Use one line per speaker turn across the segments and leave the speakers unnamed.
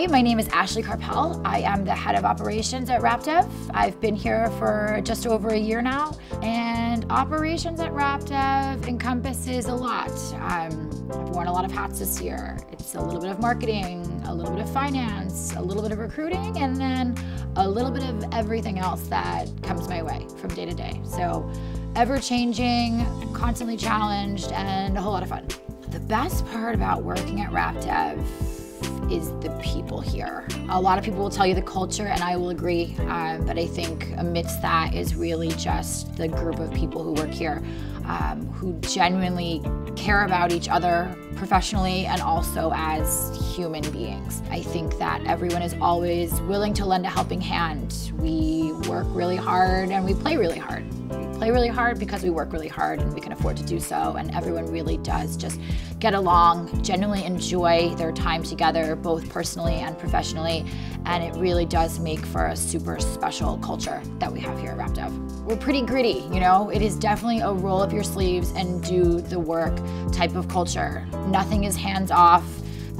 Hi, my name is Ashley Karpel. I am the head of operations at RapDev. I've been here for just over a year now, and operations at RapDev encompasses a lot. Um, I've worn a lot of hats this year. It's a little bit of marketing, a little bit of finance, a little bit of recruiting, and then a little bit of everything else that comes my way from day to day. So, ever changing, constantly challenged, and a whole lot of fun. The best part about working at RapDev is the people here. A lot of people will tell you the culture, and I will agree, um, but I think amidst that is really just the group of people who work here um, who genuinely care about each other professionally and also as human beings. I think that everyone is always willing to lend a helping hand. We work really hard and we play really hard play really hard because we work really hard and we can afford to do so. And everyone really does just get along, genuinely enjoy their time together, both personally and professionally. And it really does make for a super special culture that we have here at RapDev. We're pretty gritty, you know? It is definitely a roll up your sleeves and do the work type of culture. Nothing is hands off.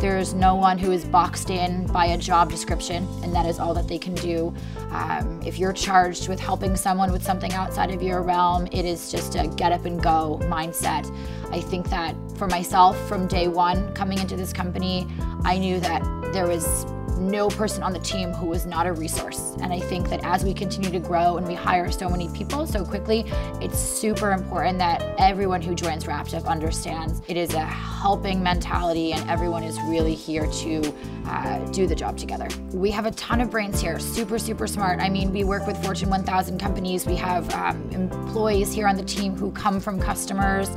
There's no one who is boxed in by a job description, and that is all that they can do. Um, if you're charged with helping someone with something outside of your realm, it is just a get up and go mindset. I think that for myself, from day one coming into this company, I knew that there was no person on the team who was not a resource. And I think that as we continue to grow and we hire so many people so quickly, it's super important that everyone who joins RapDev understands it is a helping mentality and everyone is really here to uh, do the job together. We have a ton of brains here, super, super smart. I mean, we work with Fortune 1000 companies. We have um, employees here on the team who come from customers.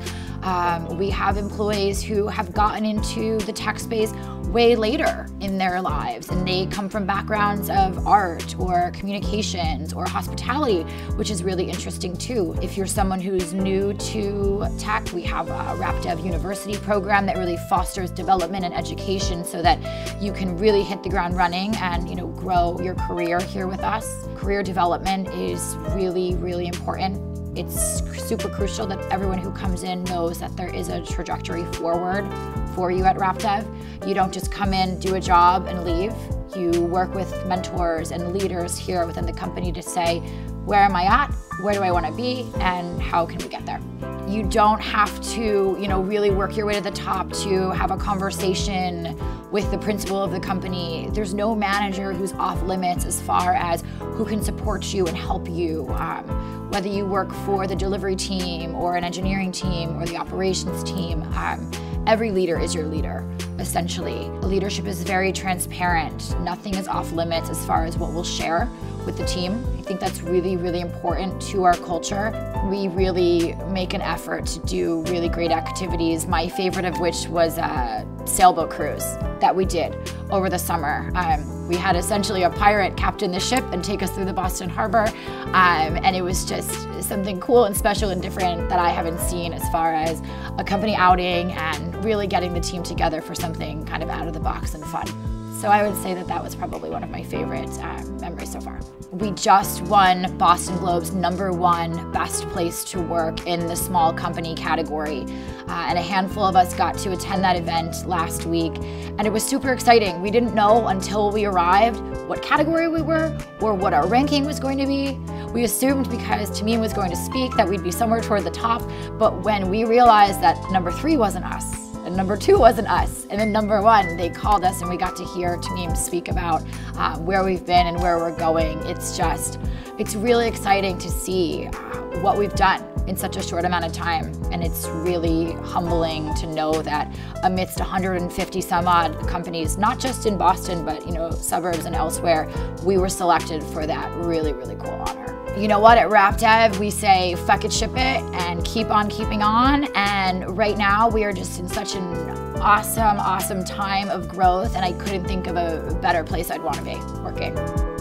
Um, we have employees who have gotten into the tech space way later in their lives and they come from backgrounds of art or communications or hospitality, which is really interesting too. If you're someone who's new to tech, we have a RapDev University program that really fosters development and education so that you can really hit the ground running and you know grow your career here with us. Career development is really, really important it's super crucial that everyone who comes in knows that there is a trajectory forward for you at RapDev. You don't just come in, do a job, and leave. You work with mentors and leaders here within the company to say, where am I at? Where do I want to be? And how can we get there? You don't have to, you know, really work your way to the top to have a conversation with the principal of the company. There's no manager who's off limits as far as who can support you and help you. Um, whether you work for the delivery team or an engineering team or the operations team, um, every leader is your leader, essentially. Leadership is very transparent. Nothing is off limits as far as what we'll share with the team. I think that's really, really important to our culture. We really make an effort to do really great activities, my favorite of which was a sailboat cruise that we did over the summer. Um, we had essentially a pirate captain the ship and take us through the Boston Harbor, um, and it was just something cool and special and different that I haven't seen as far as a company outing and really getting the team together for something kind of out of the box and fun. So I would say that that was probably one of my favorite uh, memories so far. We just won Boston Globe's number one best place to work in the small company category. Uh, and a handful of us got to attend that event last week. And it was super exciting. We didn't know until we arrived what category we were or what our ranking was going to be. We assumed because Tamim was going to speak that we'd be somewhere toward the top. But when we realized that number three wasn't us, and number two wasn't us. And then number one, they called us and we got to hear Tamim speak about um, where we've been and where we're going. It's just, it's really exciting to see uh, what we've done in such a short amount of time. And it's really humbling to know that amidst 150 some odd companies, not just in Boston, but you know, suburbs and elsewhere, we were selected for that really, really cool honor. You know what, at RapDev, we say fuck it, ship it, and keep on keeping on. And right now, we are just in such an awesome, awesome time of growth, and I couldn't think of a better place I'd want to be working.